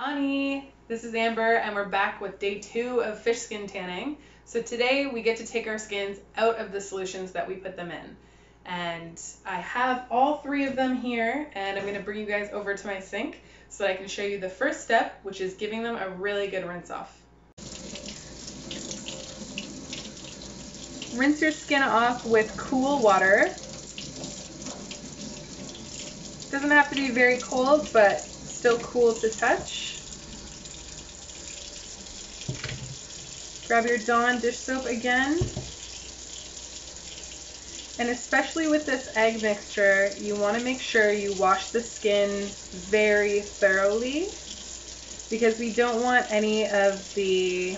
Ani, this is Amber, and we're back with day two of fish skin tanning. So today we get to take our skins out of the solutions that we put them in. And I have all three of them here, and I'm going to bring you guys over to my sink so that I can show you the first step, which is giving them a really good rinse off. Rinse your skin off with cool water. Doesn't have to be very cold, but still cool to touch. Grab your Dawn dish soap again. And especially with this egg mixture, you want to make sure you wash the skin very thoroughly because we don't want any of the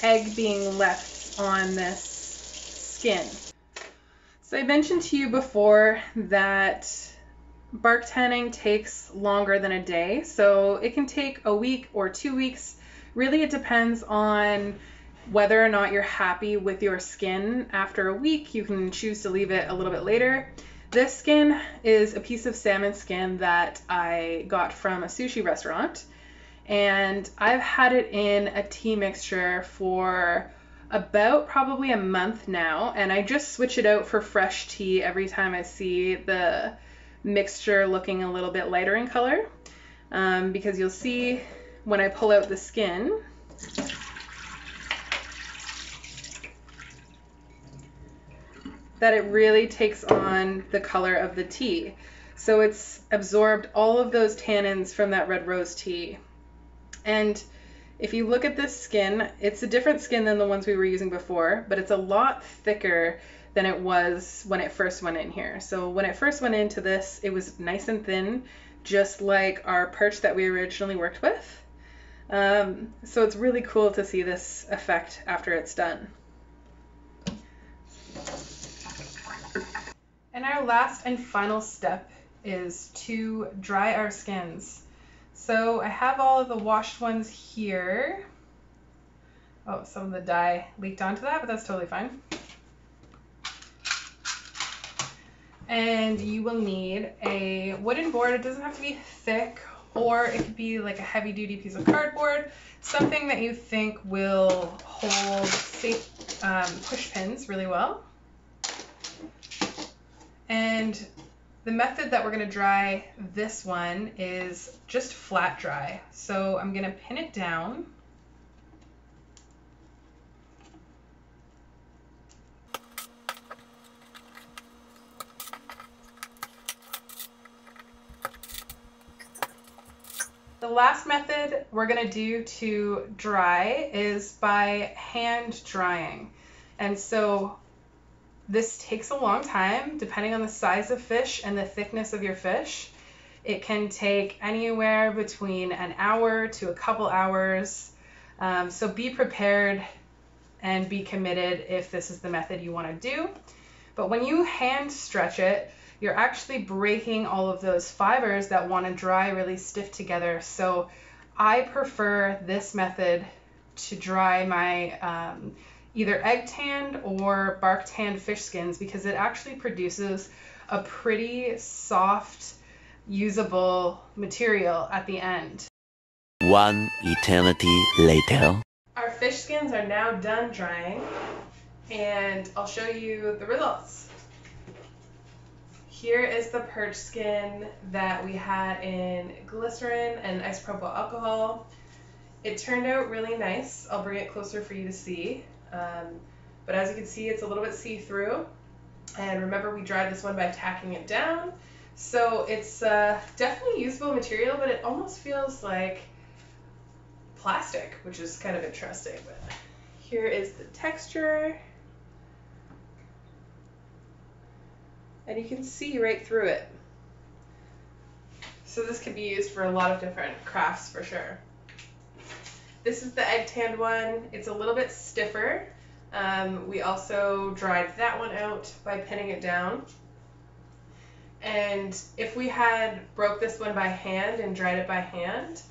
egg being left on this skin. So I mentioned to you before that bark tanning takes longer than a day. So it can take a week or two weeks Really, it depends on whether or not you're happy with your skin after a week. You can choose to leave it a little bit later. This skin is a piece of salmon skin that I got from a sushi restaurant. And I've had it in a tea mixture for about probably a month now. And I just switch it out for fresh tea every time I see the mixture looking a little bit lighter in color. Um, because you'll see when I pull out the skin, that it really takes on the color of the tea. So it's absorbed all of those tannins from that red rose tea. And if you look at this skin, it's a different skin than the ones we were using before, but it's a lot thicker than it was when it first went in here. So when it first went into this, it was nice and thin, just like our perch that we originally worked with. Um, so it's really cool to see this effect after it's done. And our last and final step is to dry our skins. So I have all of the washed ones here. Oh, some of the dye leaked onto that, but that's totally fine. And you will need a wooden board. It doesn't have to be thick or it could be like a heavy duty piece of cardboard, something that you think will hold safe um, push pins really well. And the method that we're going to dry this one is just flat dry. So I'm going to pin it down The last method we're going to do to dry is by hand drying. And so this takes a long time depending on the size of fish and the thickness of your fish. It can take anywhere between an hour to a couple hours. Um, so be prepared and be committed if this is the method you want to do. But when you hand stretch it, you're actually breaking all of those fibers that want to dry really stiff together. So I prefer this method to dry my um, either egg tanned or bark tanned fish skins because it actually produces a pretty soft, usable material at the end. One eternity later. Our fish skins are now done drying and I'll show you the results. Here is the perch skin that we had in glycerin and isopropyl alcohol. It turned out really nice. I'll bring it closer for you to see. Um, but as you can see, it's a little bit see-through. And remember, we dried this one by tacking it down. So it's uh, definitely usable material, but it almost feels like plastic, which is kind of interesting. But here is the texture. And you can see right through it. So this could be used for a lot of different crafts for sure. This is the egg tanned one. It's a little bit stiffer. Um, we also dried that one out by pinning it down. And if we had broke this one by hand and dried it by hand,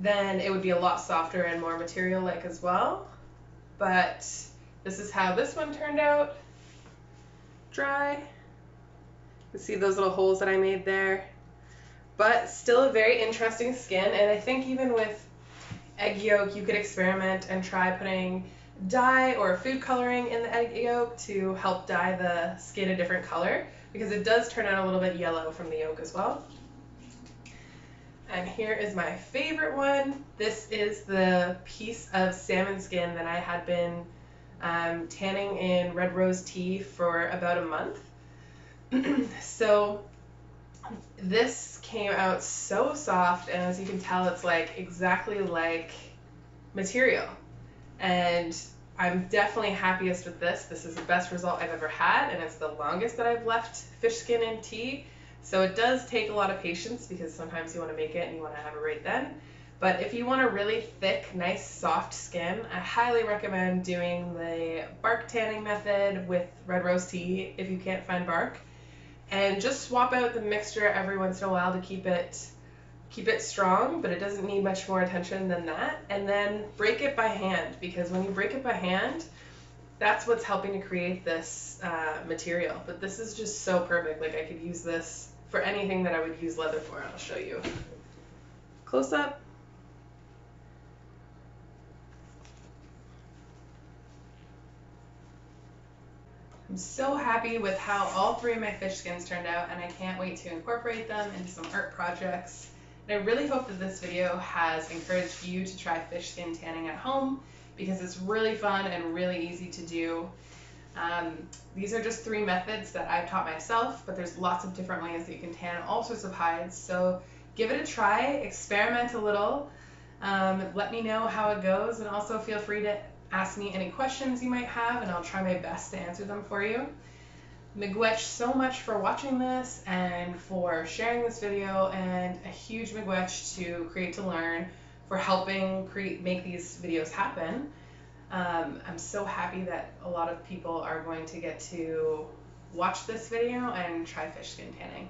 then it would be a lot softer and more material-like as well. But this is how this one turned out. Dry. See those little holes that I made there? but still a very interesting skin. And I think even with egg yolk, you could experiment and try putting dye or food coloring in the egg yolk to help dye the skin a different color because it does turn out a little bit yellow from the yolk as well. And here is my favorite one. This is the piece of salmon skin that I had been um, tanning in red rose tea for about a month. so this came out so soft and as you can tell it's like exactly like material and I'm definitely happiest with this. This is the best result I've ever had and it's the longest that I've left fish skin in tea. So it does take a lot of patience because sometimes you want to make it and you want to have it right then. But if you want a really thick, nice, soft skin, I highly recommend doing the bark tanning method with red rose tea if you can't find bark. And just swap out the mixture every once in a while to keep it keep it strong, but it doesn't need much more attention than that. And then break it by hand because when you break it by hand, that's what's helping to create this uh, material. But this is just so perfect. Like I could use this for anything that I would use leather for. I'll show you. Close up. I'm so happy with how all three of my fish skins turned out and I can't wait to incorporate them into some art projects. And I really hope that this video has encouraged you to try fish skin tanning at home because it's really fun and really easy to do. Um, these are just three methods that I've taught myself, but there's lots of different ways that you can tan all sorts of hides. So give it a try, experiment a little, um, let me know how it goes, and also feel free to ask me any questions you might have, and I'll try my best to answer them for you. Miigwech so much for watching this and for sharing this video, and a huge miigwech to Create to Learn for helping create make these videos happen. Um, I'm so happy that a lot of people are going to get to watch this video and try fish skin tanning.